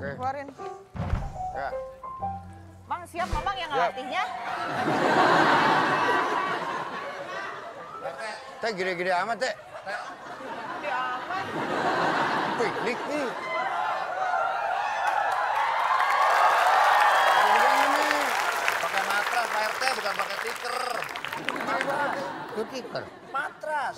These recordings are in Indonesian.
Oke. keluarin. Ya. Bang, siap Mamang yang ngelatihnya? Teh gede-gede amat, Teh. Di aman. Piknik nih. Pakai matras Pak RT bukan pakai tikar. Itu tikar. Matras.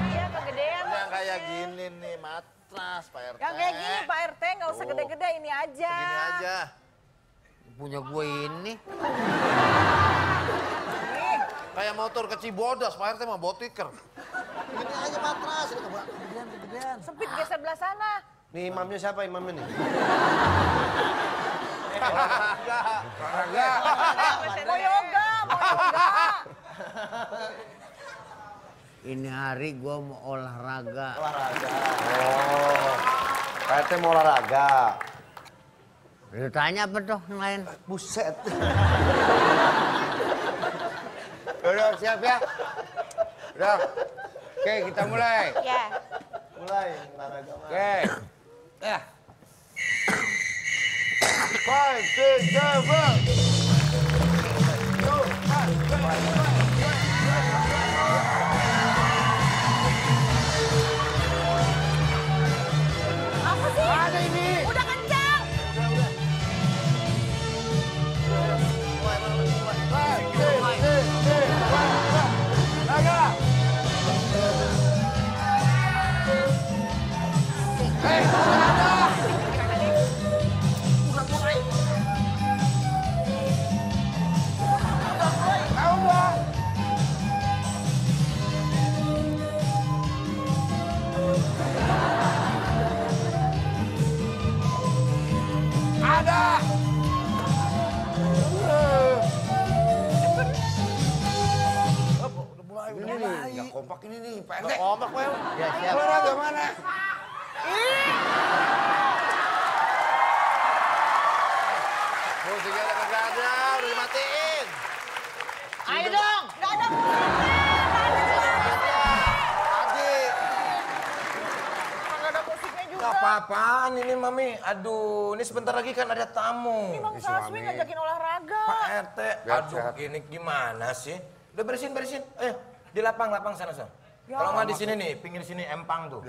Iya, kegedean. Yang kayak gini nih matras Pak RT. Yang kayak gini Pak RT, nggak usah gede-gede, ini aja. Begini aja. Punya gue ini. Kayak motor ke Cibodas Pak RT mau bawa tikar. Ini aja matras. Ini kebetulan kegedean kegedean. sempit geser belah sana. Nih imamnya siapa imamnya nih? Olahraga. Mau yoga, mau yoga. Ini hari gue mau olahraga. Olahraga. Oh. RT mau olahraga. Lu tanya apa tuh yang lain? Buset. Udah siap ya? Udah. Oke, kita mulai. Ya. Mulai olahraga. Oke. Ya. Five, six, seven. Ada. Ini nih, nggak kompak ini nih, Pak RT. Kompak Pak RT. Ya, siap. Olahraga mana? Musiknya udah kagak ada, udah dimatiin. Ayo dong. Apa-apaan ini Mami. Aduh, ini sebentar lagi kan ada tamu. Ini Bang Saswi ngajakin olahraga. Pak RT, aduh sehat. ini gimana sih? Udah beresin beresin. Ayo, di lapang lapang sana sana. Kalau nggak di sini nih, pinggir sini empang tuh.